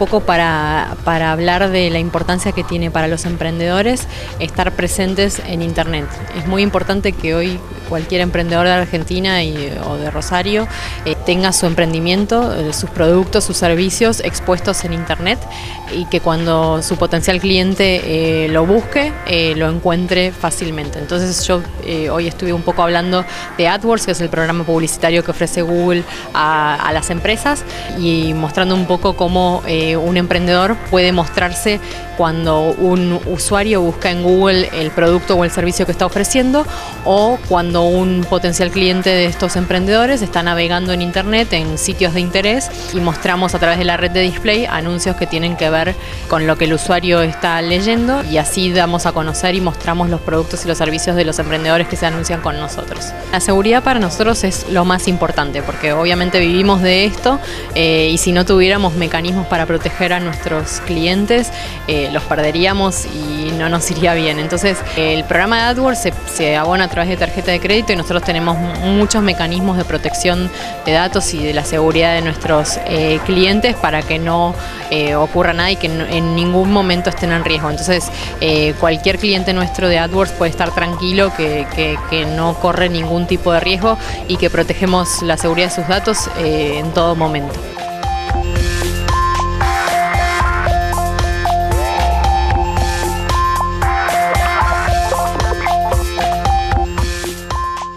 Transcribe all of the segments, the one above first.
poco para, para hablar de la importancia que tiene para los emprendedores estar presentes en Internet. Es muy importante que hoy cualquier emprendedor de Argentina o de Rosario eh, tenga su emprendimiento, eh, sus productos, sus servicios expuestos en Internet y que cuando su potencial cliente eh, lo busque, lo encuentre fácilmente. Entonces yo hoy estuve un poco hablando de AdWords, que es el programa publicitario que ofrece Google a las empresas y mostrando un poco cómo un emprendedor puede mostrarse cuando un usuario busca en Google el producto o el servicio que está ofreciendo o cuando un potencial cliente de estos emprendedores está navegando en internet en sitios de interés y mostramos a través de la red de display anuncios que tienen que ver con lo que el usuario está leyendo y así damos a conocer y mostramos los productos y los servicios de los emprendedores que se anuncian con nosotros. La seguridad para nosotros es lo más importante porque obviamente vivimos de esto eh, y si no tuviéramos mecanismos para proteger a nuestros clientes, eh, los perderíamos y no nos iría bien. Entonces, el programa de AdWords se, abona a través de tarjeta de crédito y nosotros tenemos muchos mecanismos de protección de datos y de la seguridad de nuestros eh, clientes para que no eh, ocurra nada y que en ningún momento estén en riesgo. Entonces, eh, cualquier cliente nuestro de AdWords puede estar tranquilo que, que, no corre ningún tipo de riesgo y que protegemos la seguridad de sus datos en todo momento.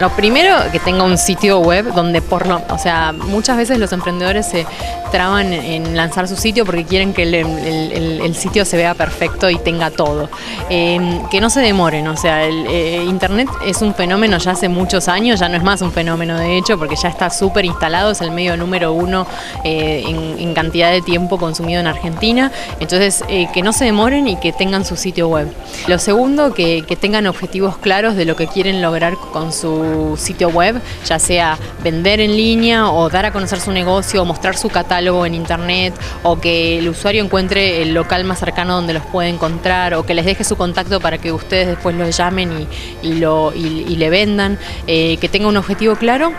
Lo primero, que tenga un sitio web donde por lo, o sea, muchas veces los emprendedores se traban en lanzar su sitio porque quieren que el, sitio se vea perfecto y tenga todo. Em, que no se demoren, o sea, el, eh, Internet es un fenómeno ya hace muchos años, ya no es más un fenómeno de hecho, porque ya está súper instalado, es el medio número uno eh, en, cantidad de tiempo consumido en Argentina. Entonces, eh, que no se demoren y que tengan su sitio web. Lo segundo, que, que tengan objetivos claros de lo que quieren lograr con su sitio web, ya sea vender en línea o dar a conocer su negocio o mostrar su catálogo en internet o que el usuario encuentre el local más cercano donde los puede encontrar o que les deje su contacto para que ustedes después los llamen y, lo, y, le vendan, eh, que tenga un objetivo claro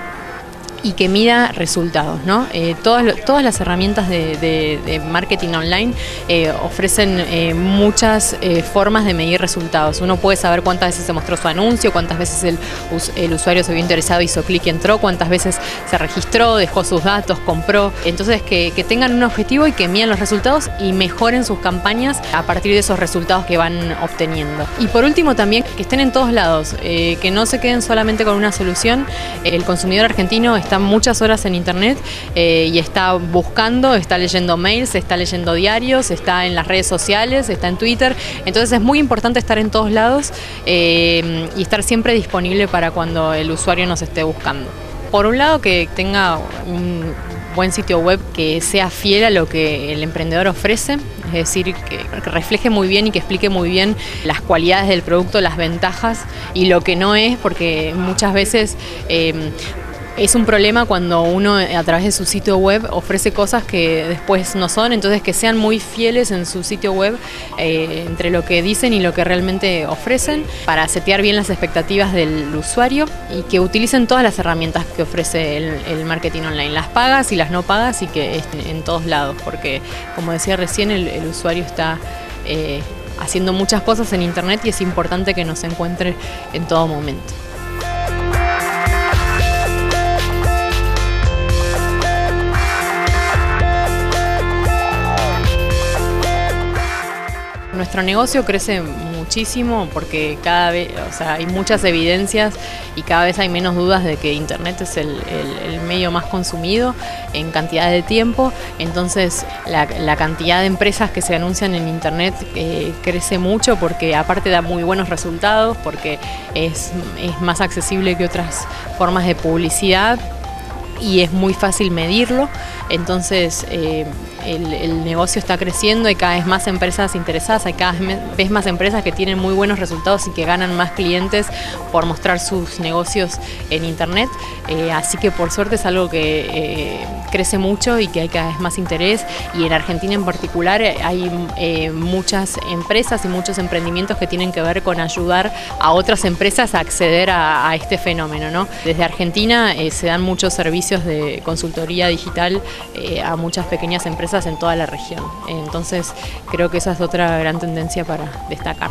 y que mida resultados. Eh, todas, las herramientas de, marketing online eh, ofrecen eh, muchas formas de medir resultados. Uno puede saber cuántas veces se mostró su anuncio, cuántas veces el, el usuario se vio interesado, hizo clic y entró, cuántas veces se registró, dejó sus datos, compró. Entonces que, tengan un objetivo y que midan los resultados y mejoren sus campañas a partir de esos resultados que van obteniendo. Y por último también que estén en todos lados, que no se queden solamente con una solución. El consumidor argentino está muchas horas en internet eh, y está buscando, está leyendo mails, está leyendo diarios, está en las redes sociales, está en Twitter. Entonces es muy importante estar en todos lados eh, y estar siempre disponible para cuando el usuario nos esté buscando. Por un lado, que tenga un buen sitio web que sea fiel a lo que el emprendedor ofrece, es decir, que refleje muy bien y que explique muy bien las cualidades del producto, las ventajas y lo que no es, porque muchas veces eh, es un problema cuando uno a través de su sitio web ofrece cosas que después no son, entonces que sean muy fieles en su sitio web eh, entre lo que dicen y lo que realmente ofrecen para setear bien las expectativas del usuario y que utilicen todas las herramientas que ofrece el, marketing online, las pagas y las no pagas y que estén en todos lados, porque como decía recién, el, usuario está... Eh, haciendo muchas cosas en internet y es importante que nos encuentre en todo momento. Nuestro negocio crece muchísimo porque cada vez, o sea, hay muchas evidencias y cada vez hay menos dudas de que Internet es el, medio más consumido en cantidad de tiempo. Entonces, la, cantidad de empresas que se anuncian en Internet eh, crece mucho porque aparte da muy buenos resultados, porque es, es más accesible que otras formas de publicidad y es muy fácil medirlo. Entonces eh, el, negocio está creciendo, hay cada vez más empresas interesadas, hay cada vez más empresas que tienen muy buenos resultados y que ganan más clientes por mostrar sus negocios en internet. Eh, así que por suerte es algo que, eh, crece mucho y que hay cada vez más interés y en Argentina en particular hay eh, muchas empresas y muchos emprendimientos que tienen que ver con ayudar a otras empresas a acceder a, este fenómeno. ¿no? Desde Argentina eh, se dan muchos servicios de consultoría digital eh, a muchas pequeñas empresas en toda la región. Entonces creo que esa es otra gran tendencia para destacar.